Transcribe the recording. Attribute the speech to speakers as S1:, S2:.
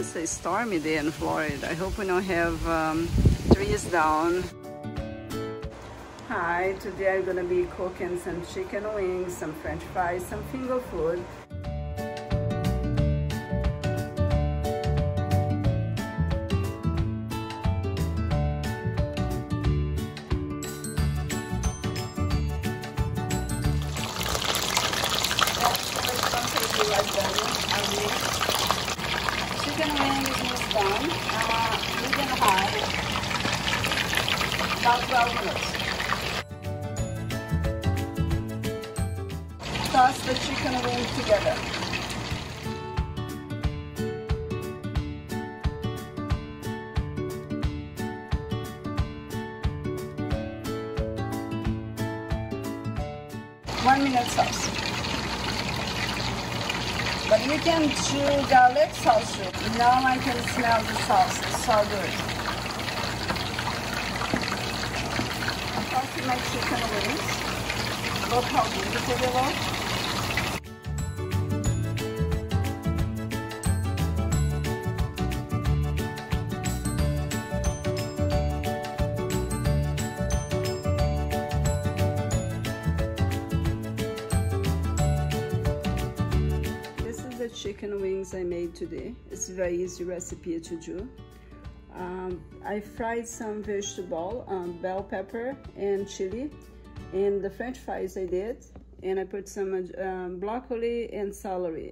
S1: is a stormy day in Florida. I hope we don't have um, trees down. Hi, today I'm gonna be cooking some chicken wings, some french fries, some finger food. Chicken done. Uh, medium high. About 12 minutes. Toss the chicken wings together. One minute sauce. But you can chew garlic sauce. Now I can smell the sauce. It's so good. Also my chicken wings. Look how chicken wings I made today. It's a very easy recipe to do. Um, I fried some vegetable, um, bell pepper and chili, and the french fries I did, and I put some um, broccoli and celery.